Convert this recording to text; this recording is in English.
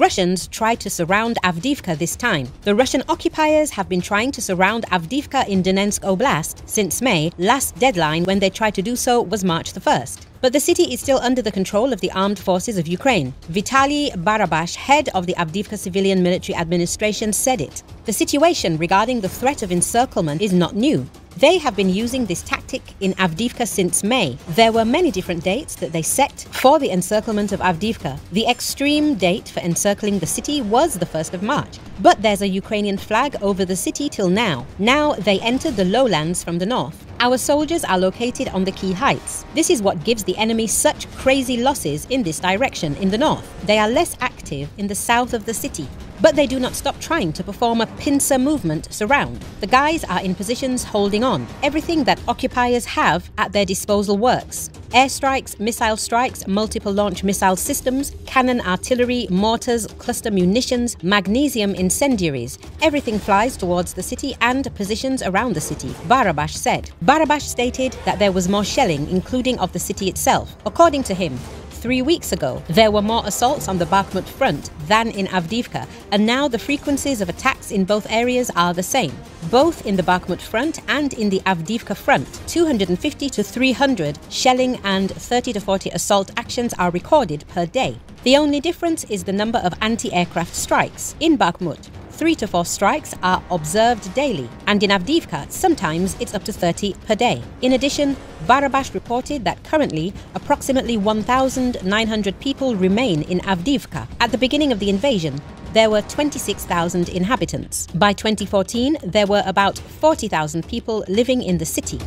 Russians tried to surround Avdiivka this time. The Russian occupiers have been trying to surround Avdiivka in Donetsk Oblast since May. Last deadline when they tried to do so was March the 1st. But the city is still under the control of the armed forces of Ukraine. Vitaly Barabash, head of the Avdiivka Civilian Military Administration, said it. The situation regarding the threat of encirclement is not new. They have been using this tactic in Avdiivka since May. There were many different dates that they set for the encirclement of Avdiivka. The extreme date for encircling the city was the 1st of March, but there's a Ukrainian flag over the city till now. Now they entered the lowlands from the north. Our soldiers are located on the key heights. This is what gives the enemy such crazy losses in this direction in the north. They are less active in the south of the city. But they do not stop trying to perform a pincer movement surround. The guys are in positions holding on. Everything that occupiers have at their disposal works. Airstrikes, missile strikes, multiple launch missile systems, cannon artillery, mortars, cluster munitions, magnesium incendiaries. Everything flies towards the city and positions around the city, Barabash said. Barabash stated that there was more shelling, including of the city itself. According to him, three weeks ago, there were more assaults on the Bakhmut front than in Avdiivka, and now the frequencies of attacks in both areas are the same. Both in the Bakhmut front and in the Avdiivka front, 250 to 300 shelling and 30 to 40 assault actions are recorded per day. The only difference is the number of anti-aircraft strikes. In Bakhmut, three to four strikes are observed daily, and in Avdiivka, sometimes it's up to 30 per day. In addition, Barabash reported that currently approximately 1,900 people remain in Avdiivka. At the beginning of the invasion, there were 26,000 inhabitants. By 2014, there were about 40,000 people living in the city.